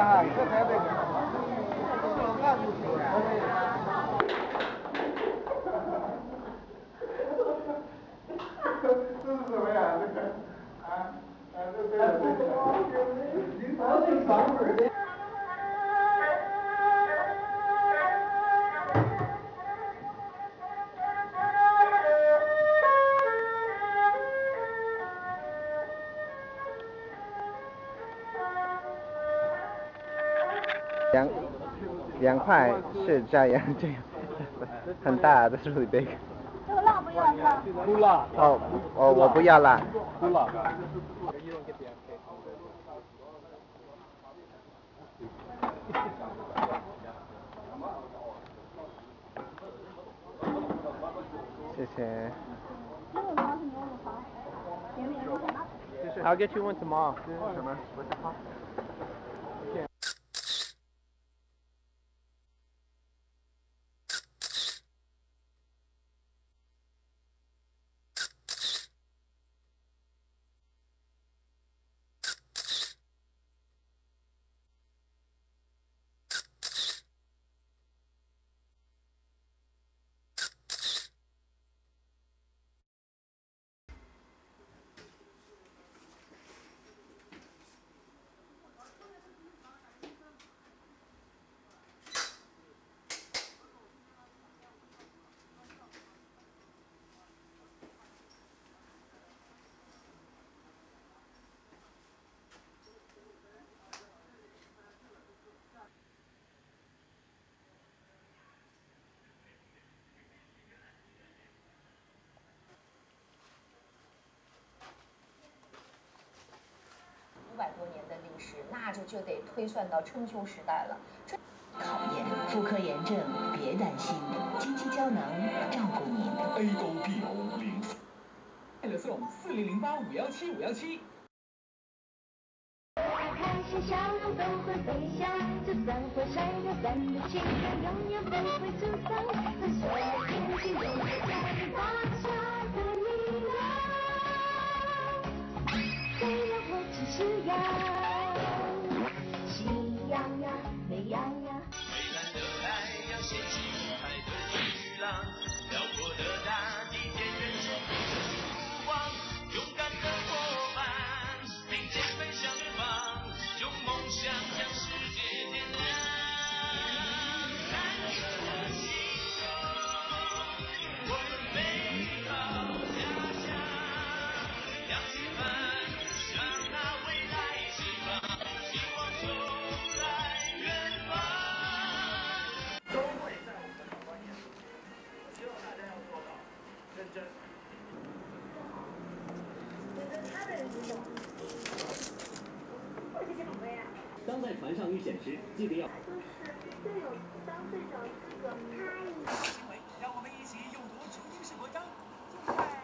रहा है 两两块是这样 这样，很大的 really big。这个辣不要辣？不辣。哦哦，我不要辣。不辣。谢谢。I'll get you one tomorrow. 那就就得推算到春秋时代了。这考验妇科炎症，别担心，金鸡胶囊照顾您。A O B O 零，快乐送四零零八五幺七五幺七。开心笑容都会飞翔，就算会闪耀闪的晴天，永远不会沮丧。和所有天气都在当下的力量，虽然我只是羊，羊，美羊羊。蔚蓝的海洋掀起舞海的巨浪，辽阔的在船上遇险时，记得要。就是队友当队长这个拍。让我们一起用读重庆市国章，就在。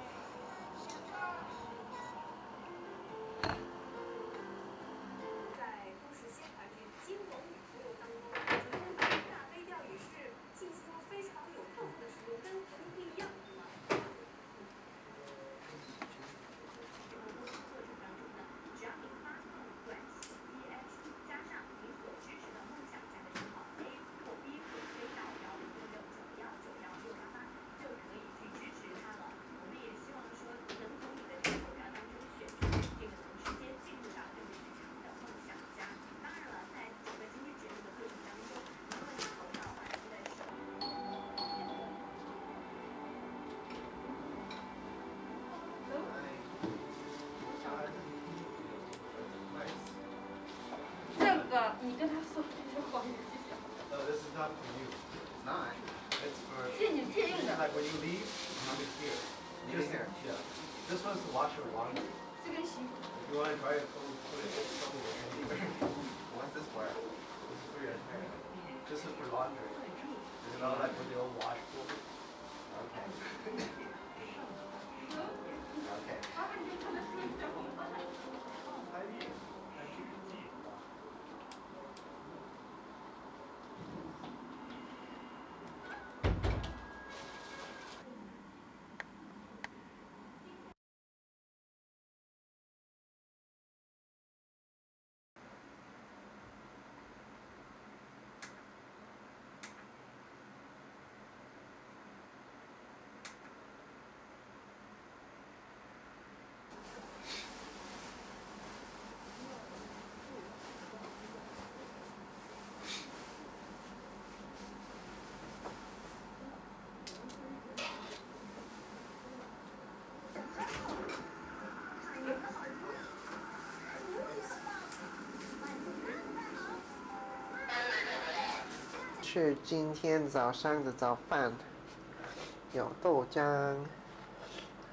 What's this for? This is for your hair. This is for laundry. You know, like with the old wash pool. Okay. okay. 谢是今天早上的早饭，有豆浆，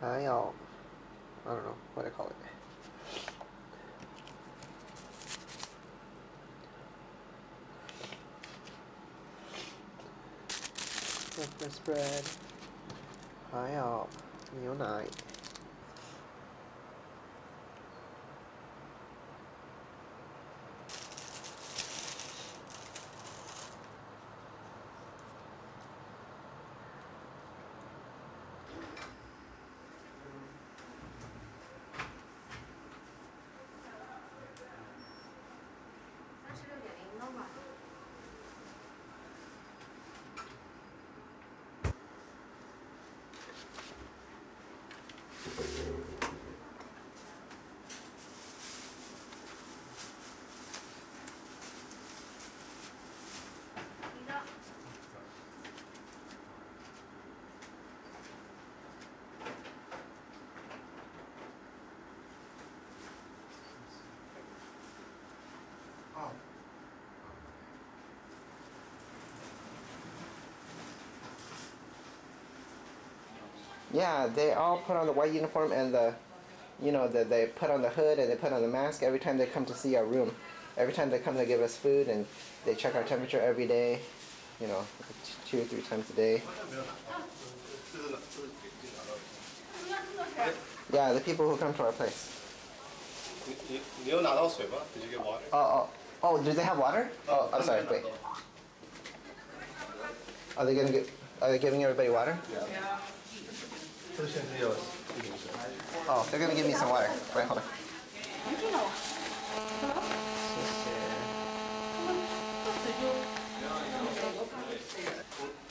还有 I don't know what I call it. Breakfast bread，还有牛奶。Yeah, they all put on the white uniform and the, you know, the, they put on the hood and they put on the mask every time they come to see our room. Every time they come, they give us food and they check our temperature every day, you know, two or three times a day. Yeah, the people who come to our place. Did you get water? Oh, oh, oh, do they have water? Oh, oh I'm sorry, wait. Are they gonna get, are they giving everybody water? Yeah. Oh, they're gonna give me some water. Wait, hold on.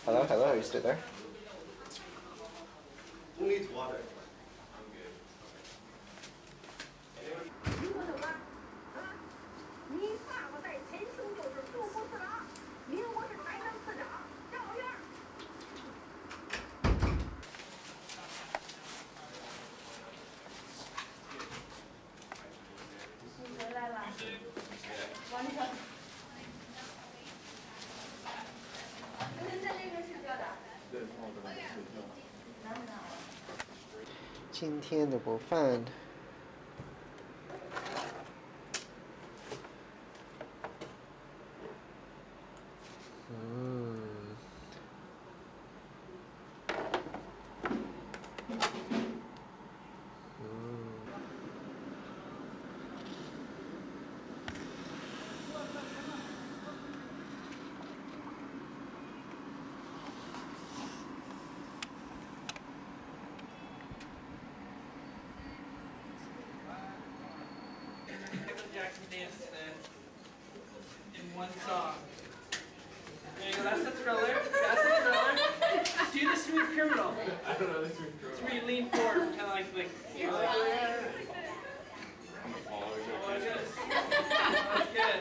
Hello, hello, are you still there? Who needs water? 今天的午饭。Michael Jackson dance to that in one song. There you go. That's the thriller. That's the thriller. Do the smooth criminal. I don't know the smooth criminal. It's where you lean forward, kind of like like. You're uh, like Oh, good. That's good.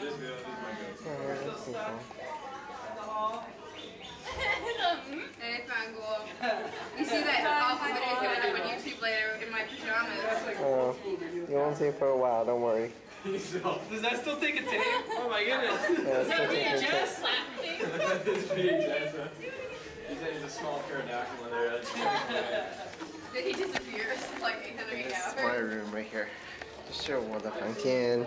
Everyone, we're still stuck in the hall. Hey, Fangool. You see that awful video going up on YouTube later in my uh, you won't see it for a while, don't worry. Does that still take a tape? Oh my goodness. Yeah, Does that VHS? This VHS. He said he's a small pterodactyl there. Did he disappear like another eight hours? my room right here. Just show what the fucking.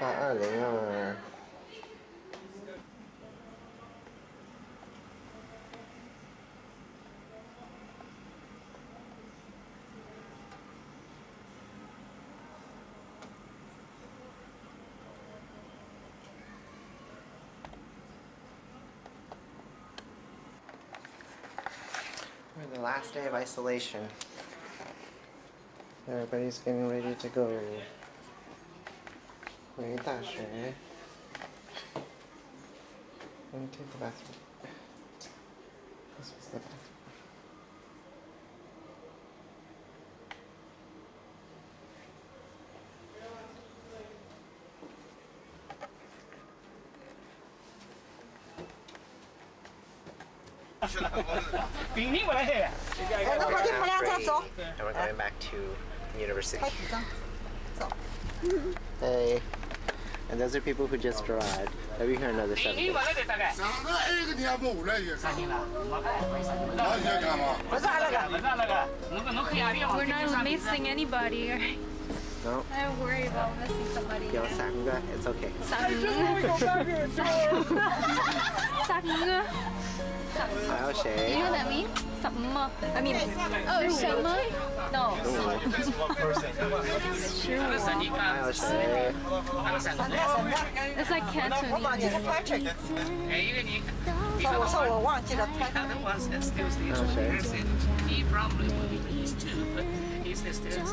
Ah, they are. last day of isolation. Everybody's getting ready to go. 回大学。Let me take the bathroom. This was the bathroom. beanie. And we're going back to university. Hey. And those are people who just arrived. Over here another seven. We're not missing anybody. No. I don't worry about missing somebody. Yo, Sangga, it's okay. Sangga. 个。三个。还有 You 谁 know？what that means? 什么 I mean, oh, 什么 No. 十五。还有谁？ It's like Cantonese. 哎，一个你，我说我忘记了。 the other one that still stays Okay. there. He probably will be these two, but he stays still.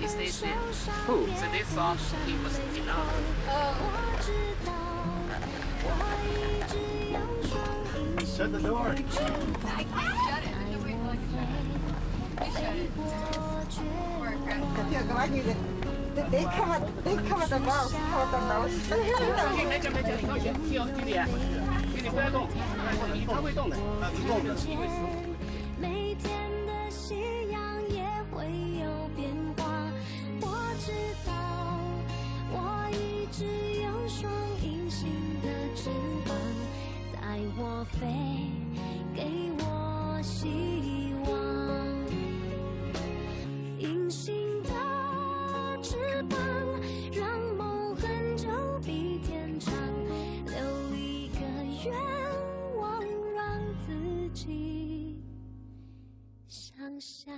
He stays there. Who? So they thought he was in love. Shut the door. They, they cover, they cover the mouth, cover the mouth. 没事没事，放心，弟弟弟弟，弟弟不要动，你他会动的，动的。每天的 我飞，给我希望。隐形的翅膀，让梦很久比天长，留一个愿望，让自己想象。